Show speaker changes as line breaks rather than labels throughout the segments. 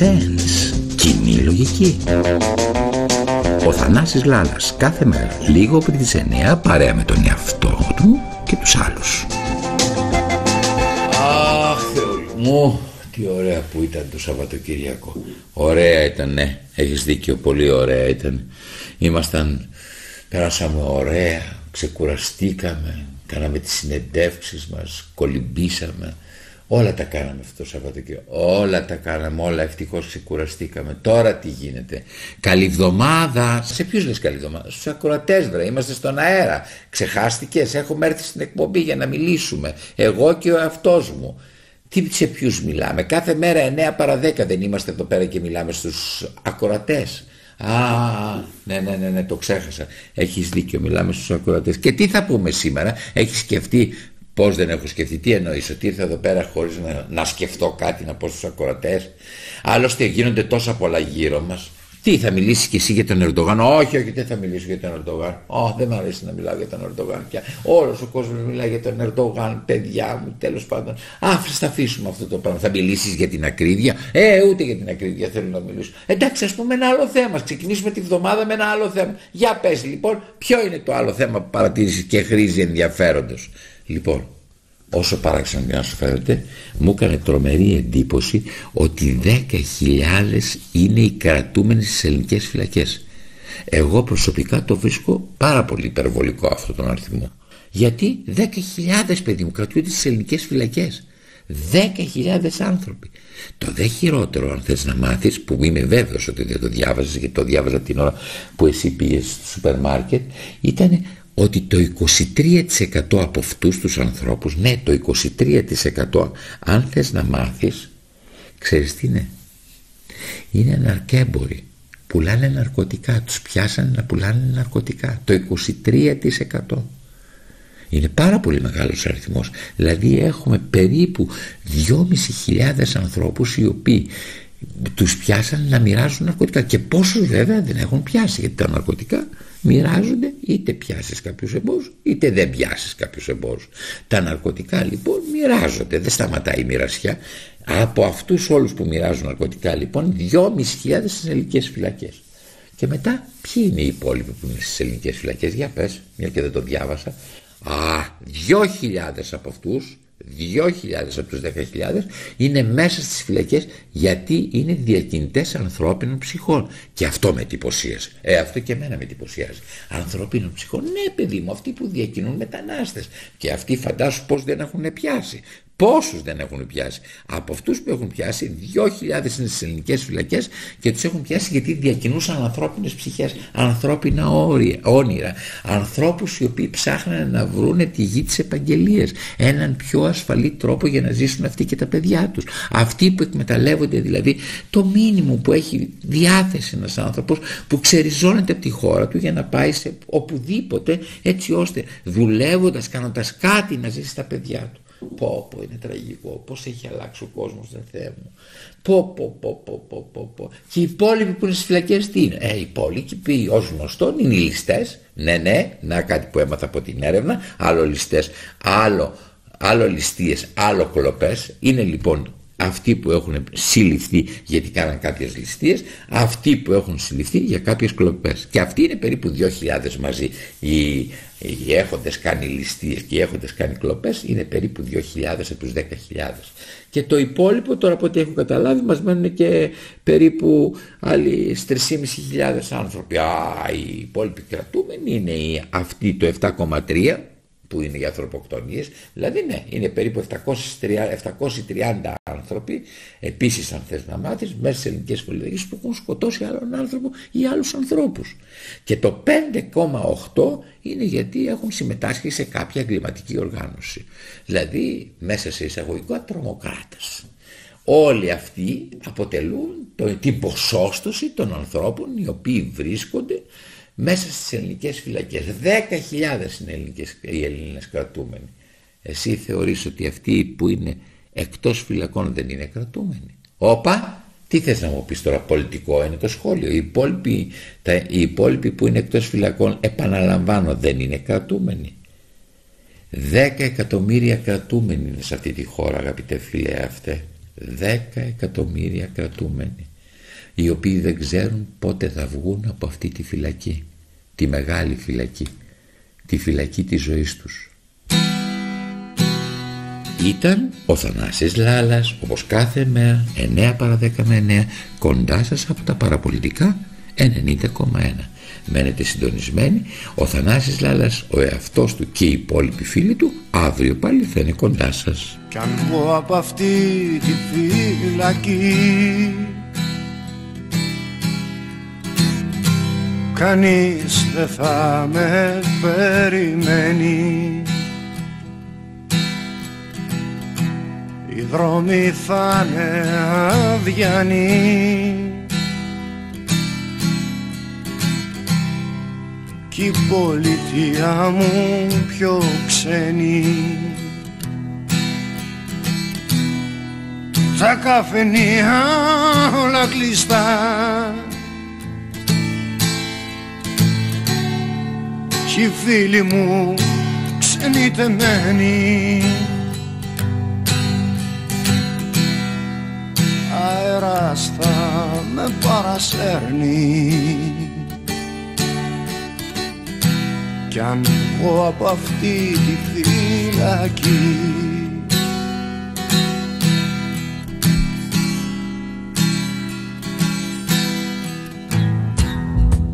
sense. Κοινή λογική. Ο Θανάσης Λάλας κάθε μέρα λίγο πριν τις 9 παρέα με τον εαυτό του και τους άλλους.
Αχ, Θεούλη μου, τι ωραία που ήταν το Σαββατοκύριακο. Ωραία ήταν, ναι. Έχεις δίκιο, πολύ ωραία ήταν. Ήμασταν, περάσαμε ωραία, ξεκουραστήκαμε, κάναμε τις συνεντεύξεις μας, κολυμπήσαμε. Όλα τα κάναμε αυτό το Σαββατοκύριακο. Όλα τα κάναμε, όλα ευτυχώς ξεκουραστήκαμε. Τώρα τι γίνεται. Καλή εβδομάδα. Σε ποιους λες καλή εβδομάδα. Στους ακροατές βρε. Είμαστε στον αέρα. Ξεχάστηκες. Έχουμε έρθει στην εκπομπή για να μιλήσουμε. Εγώ και ο εαυτός μου. Τι σε ποιους μιλάμε; Κάθε μέρα 9 παρα 10 δεν είμαστε εδώ πέρα και μιλάμε στους ακροατές. Α, ναι, ναι, ναι, ναι, το ξέχασα. Έχεις δίκιο, μιλάμε στους ακροατές. Και τι θα πούμε σήμερα, έχεις σκεφτεί πώς δεν έχω σκεφτεί, τι εννοείς, ότι ήρθα εδώ πέρα χωρίς να, να σκεφτώ κάτι, να πω στους ακροατές. Άλλωστε γίνονται τόσα πολλά γύρω μας. Τι θα μιλήσεις και εσύ για τον Ερντογάν; Όχι, όχι, δεν θα μιλήσω για τον Ερντογάν. Oh, δεν μου αρέσει να μιλάω για τον Ερντογάν πια. Όλος ο κόσμος μιλάει για τον Ερντογάν, παιδιά μου, τέλος πάντων. Άφησε, θα αφήσουμε αυτό το πράγμα. Θα μιλήσεις για την ακρίβεια; Ε, ούτε για την ακρίβεια θέλω να μιλήσω. Εντάξει, ας πούμε ένα άλλο θέμα. Ξεκινήσουμε τη βδομάδα με ένα άλλο θέμα. Για πες λοιπόν, ποιο είναι το άλλο θέμα που παρατήρησες και χρήζει ενδιαφέροντος; Λοιπόν, όσο παράξενο να σου φαίνεται, μου έκανε τρομερή εντύπωση ότι 10.000 είναι οι κρατούμενοι στις ελληνικές φυλακές. Εγώ προσωπικά το βρίσκω πάρα πολύ υπερβολικό αυτό τον αριθμό. Γιατί 10.000 παιδί μου κρατούνται στις ελληνικές φυλακές. 10.000 άνθρωποι. Το δε χειρότερο αν θες να μάθεις που είμαι βέβαιος ότι δεν το διάβαζες γιατί το διάβαζα την ώρα που εσύ πήγες στο σούπερ μάρκετ ήταν ότι το 23% από αυτούς τους ανθρώπους, ναι το 23% αν θες να μάθεις, ξέρεις τι είναι. Είναι ναρκέμποροι, πουλάνε ναρκωτικά, τους πιάσανε να πουλάνε ναρκωτικά, το 23%. Είναι πάρα πολύ μεγάλος αριθμός. Δηλαδή έχουμε περίπου 2.500 ανθρώπους οι οποίοι τους πιάσαν να μοιράζουν ναρκωτικά και πόσους βέβαια δεν έχουν πιάσει γιατί τα ναρκωτικά μοιράζονται είτε πιάσεις κάποιους εμπόρους είτε δεν πιάσεις κάποιους εμπόρους. Τα ναρκωτικά λοιπόν μοιράζονται δεν σταματάει η μοιρασιά. Από αυτούς όλους που μοιράζουν ναρκωτικά λοιπόν 2.500 στις ελληνικές φυλακές. Και μετά ποιοι είναι οι υπόλοιποι που είναι στις ελληνικές φυλακές; Για πες μια και δεν το διάβασα. Α 2.000 από αυτούς 2.000 από τους 10.000 είναι μέσα στις φυλακές γιατί είναι διακινητές ανθρώπινων ψυχών. Και αυτό με εντυπωσίασε. Ε, αυτό και εμένα με εντυπωσιάζει ανθρώπινων ψυχών. Ναι παιδί μου αυτοί που διακινούν μετανάστες. Και αυτοί φαντάσου πως δεν έχουν πιάσει Πόσους δεν έχουν πιάσει; Από αυτούς που έχουν πιάσει, 2.000 είναι στις ελληνικές φυλακές και τους έχουν πιάσει γιατί διακινούσαν ανθρώπινες ψυχές, ανθρώπινα όρια, όνειρα. Ανθρώπους οι οποίοι ψάχναν να βρούνε τη γη της επαγγελίας. Έναν πιο ασφαλή τρόπο για να ζήσουν αυτοί και τα παιδιά τους. Αυτοί που εκμεταλλεύονται δηλαδή το μήνυμο που έχει διάθεση ένας άνθρωπος που ξεριζώνεται από τη χώρα του για να πάει σε οπουδήποτε έτσι ώστε δουλεύοντας, κάνοντας κάτι να ζήσει τα παιδιά του. Πω πω είναι τραγικό, πώς έχει αλλάξει ο κόσμος δεν Θεέ μου. Πω πω πω πω πω πω πω. Και οι υπόλοιποι που είναι στις φυλακές τι είναι; Ε, οι υπόλοιποι ως γνωστόν είναι οι ληστές. Ναι ναι, να κάτι που έμαθα από την έρευνα. Άλλο ληστές, άλλο, άλλο ληστείες, άλλο κλοπές. Είναι λοιπόν αυτοί που έχουν συλληφθεί γιατί κάναν κάποιες ληστείες, αυτοί που έχουν συλληφθεί για κάποιες κλοπές. Και αυτοί είναι περίπου 2.000 μαζί. Οι, οι έχοντες κάνει ληστείες και οι έχοντες κάνει κλοπές είναι περίπου 2.000 από τους 10.000. Και το υπόλοιπο τώρα από ό,τι έχω καταλάβει μας μένουν και περίπου άλλοι 3.500 άνθρωποι. Α, οι υπόλοιποι κρατούμενοι είναι αυτοί το 7,3 που είναι οι ανθρωποκτονίες, δηλαδή ναι, είναι περίπου 730, άνθρωποι, επίσης αν θες να μάθεις, μέσα στις ελληνικές πολιτικές που έχουν σκοτώσει άλλον άνθρωπο ή άλλους ανθρώπους. Και το 5,8 είναι γιατί έχουν συμμετάσχει σε κάποια εγκληματική οργάνωση. Δηλαδή μέσα σε εισαγωγικό τρομοκράτες. Όλοι αυτοί αποτελούν το, την ποσόστοση των ανθρώπων οι οποίοι βρίσκονται μέσα στις ελληνικές φυλακές. 10.000 είναι ελληνικές, οι Έλληνες κρατούμενοι. Εσύ θεωρείς ότι αυτοί που είναι εκτός φυλακών δεν είναι κρατούμενοι. Όπα, τι θες να μου πεις τώρα, πολιτικό είναι το σχόλιο. Οι υπόλοιποι, τα, οι υπόλοιποι που είναι εκτός φυλακών, επαναλαμβάνω, δεν είναι κρατούμενοι. 10 εκατομμύρια κρατούμενοι είναι σε αυτή τη χώρα, αγαπητέ φίλε αυτέ. 10 εκατομμύρια κρατούμενοι. οι οποίοι δεν ξέρουν πότε θα βγουν από αυτή τη φυλακή τη μεγάλη φυλακή τη φυλακή της ζωής τους. Ήταν ο Θανάσης Λάλας όπως κάθε μέρα 9 παρα 10 με 9 κοντά σας από τα παραπολιτικά 90,1 μένετε συντονισμένοι. Ο Θανάσης Λάλας ο εαυτός του και οι υπόλοιποι φίλοι του αύριο πάλι θα είναι κοντά σας.
Κι αν πω από αυτή τη φυλακή Κανείς δεν θα με περιμένει. Οι δρόμοι θα είναι αδιανοί. Κι η πολιτεία μου πιο ξένη. Τα καφενεία όλα κλειστά οι φίλοι μου ξενιτεμένοι Αέρας θα με παρασέρνει. Κι αν βγω από αυτή τη φυλακή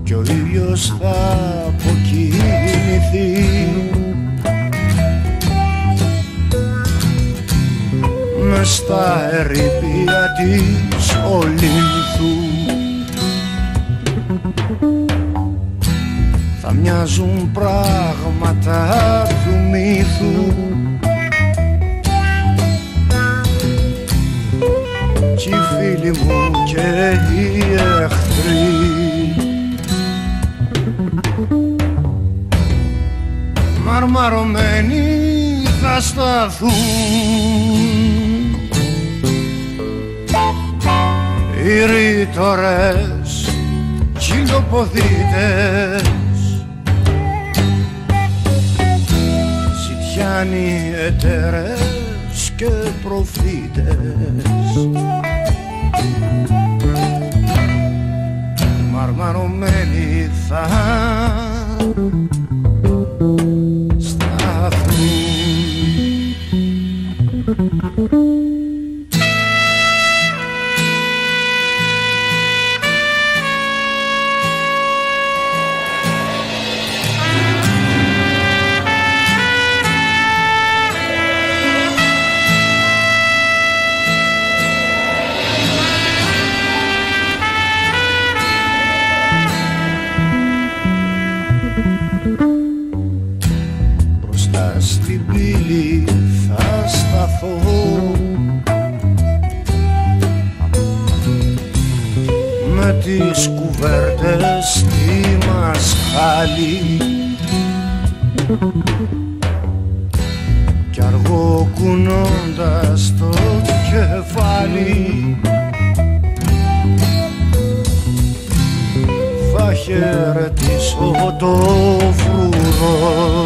Κι ο ήλιος θα αποκοιμηθεί. Μες στα ερήπια της Ολύνθου. Θα μοιάζουν πράγματα του μύθου. Κι οι φίλοι μου και οι εχθροί μαρμαρωμένοι θα σταθούν. Οι ρήτορες κυλοποδίτες ζητιάνοι εταιρές και προφήτες. Μαρμαρωμένοι στην πύλη θα
σταθώ.
Με τις κουβέρτες τη μασχάλη. Κι αργό κουνώντας το κεφάλι θα χαιρετήσω το φρουρό.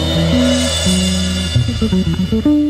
Mm-hmm.